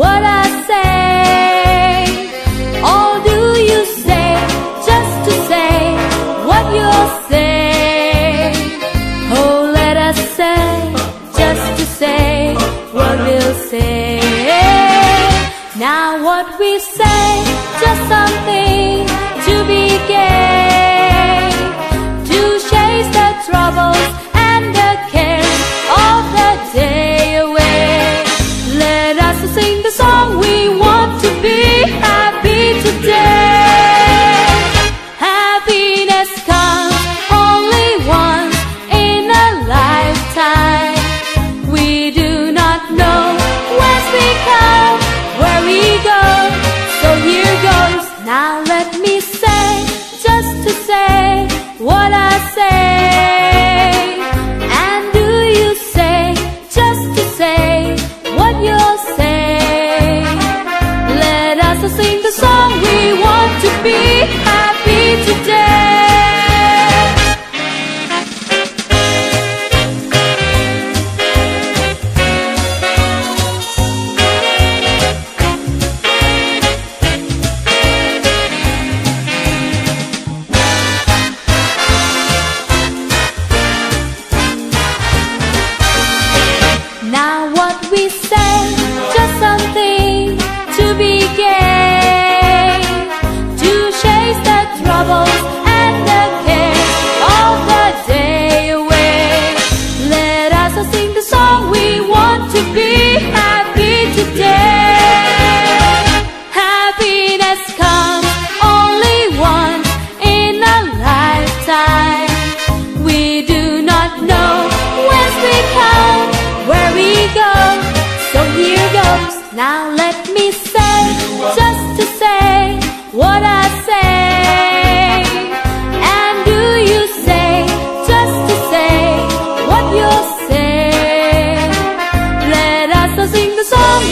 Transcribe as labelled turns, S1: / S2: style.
S1: what I say. Or do you say just to say what you say Oh let us say just to say what we'll say. Now what we say just Now let me Now let me say, just to say what I say. And do you say, just to say what you say? Let us sing the song